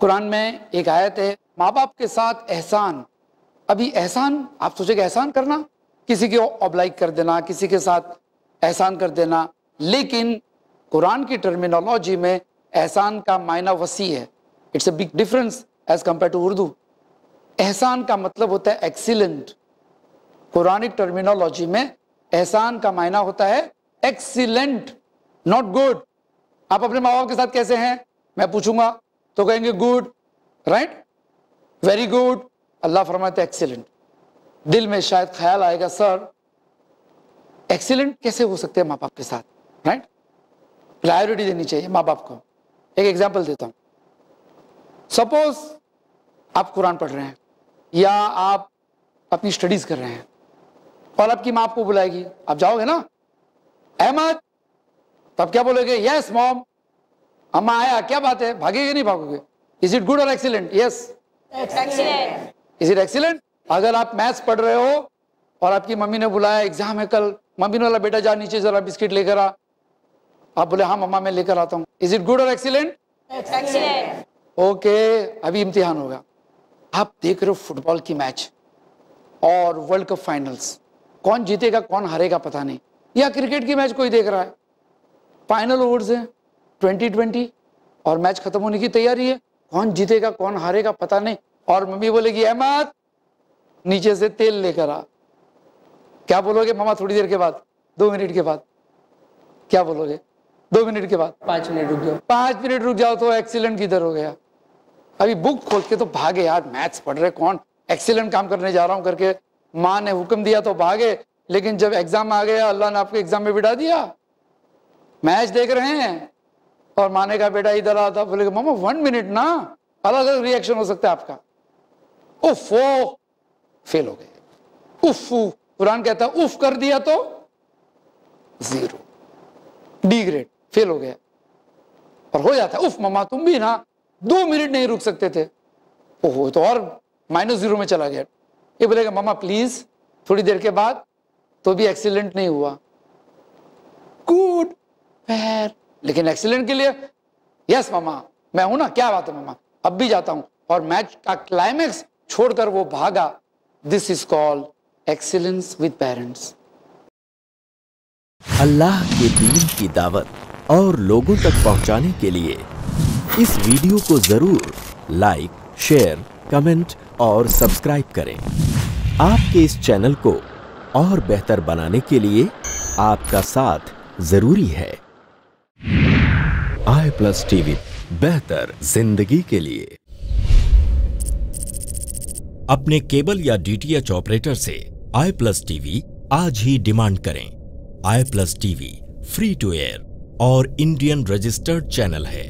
कुरान में एक आयत है माँ बाप के साथ एहसान। अभी एहसान, आप सोचेंगे एहसान करना, किसी को ऑब्लाइक कर देना, किसी के साथ एहसान कर देना। लेकिन कुरान की टर्मिनोलॉजी में एहसान का मायना वसी है। It's a big difference as compare to Urdu. एहसान का मतलब होता है एक्सीलेंट कुरानिक टर्मिनोलॉजी में एहसान का मायना होता है एक्सीलेंट नॉट गुड आप अपने माँ बाप के साथ कैसे हैं? मैं पूछूँगा तो कहेंगे गुड राइट वेरी गुड अल्लाह फरमाते एक्सीलेंट दिल में शायद ख्याल आएगा सर एक्सीलेंट कैसे हो सकते हैं माँ बाप के साथ? राइट प्रायोरिटी देनी चाहिए माँ बाप को। एक एग्ज़ाम्पल देता हूँ। सपोज़ आप कुरान पढ़ रहे हैं, या आप अपनी स्टडीज़ कर रहे हैं, और आपकी माँ आपको बुलाएगी, आप जाओगे ना? अहमद, तब क्या बोलोगे? यस मॉम अम्मा आया क्या बात है? भागेगे नहीं भागोगे? इज़ इट गुड और excellent yes is it excellent अगर आप मैथ्स पढ़ रहे हो और आपकी मम्मी ने बुलाया एग्ज़ाम है कल। मम्मी ने बोला बेटा जा नीचे जरा बिस्किट लेकर आ। आप बोले हाँ मम्मा मैं लेकर आता हूँ। इज़ इट गुड और एक्सीलेंट ओके अभी इम्तिहान होगा आप देख रहे हो फुटबॉल की मैच और वर्ल्ड कप फाइनल्स कौन जीतेगा कौन हारेगा पता नहीं। या क्रिकेट की मैच कोई देख रहा है? फाइनल ओवर्स है। ट्वेंटी ट्वेंटी और मैच खत्म होने की तैयारी है। कौन जीतेगा कौन हारेगा पता नहीं। और मम्मी बोलेगी अहमद नीचे से तेल लेकर आ। क्या बोलोगे मामा थोड़ी देर के बाद? दो मिनट के बाद। क्या बोलोगे? दो मिनट के बाद। पाँच मिनट रुक जाओ। पाँच मिनट रुक जाओ तो एक्सीलेंट किधर हो गया? अभी बुक खोल के तो भागे यार मैथ्स पढ़ रहे कौन एक्सीलेंट काम करने जा रहा हूँ करके। माँ ने हुक्म दिया तो भागे लेकिन जब एग्ज़ाम आ गया अल्लाह ने आपको एग्ज़ाम में बिठा दिया। मैच देख रहे हैं। और माने का बेटा इधर आता बोले मामा वन मिनट ना अलग अलग रिएक्शन हो सकता है आपका. उफ फेल हो गए। उफ कुरान कहता है उफ कर दिया तो ज़ीरो डी ग्रेड फेल हो गया। और हो जाता है उफ, मम्मा, तुम भी ना, दो मिनट नहीं रुक सकते थे। ओहो तो और माइनस ज़ीरो में चला गया। ये बोलेगा मामा प्लीज़ थोड़ी देर के बाद तो भी एक्सीडेंट नहीं हुआ। गुड पैर लेकिन एक्सीलेंट के लिए यस मामा मैं हूँ ना, क्या बात है मामा अब भी जाता हूँ। और मैच का क्लाइमेक्स छोड़कर वो भागा। This is called excellence with parents अल्लाह के दीन की दावत और लोगों तक पहुँचाने के लिए इस वीडियो को ज़रूर लाइक शेयर कमेंट और सब्सक्राइब करें। आपके इस चैनल को और बेहतर बनाने के लिए आपका साथ ज़रूरी है। आई प्लस टीवी बेहतर ज़िंदगी के लिए। अपने केबल या डीटीएच ऑपरेटर से आई प्लस टीवी आज ही डिमांड करें। I plus TV free to air और इंडियन रजिस्टर्ड चैनल है।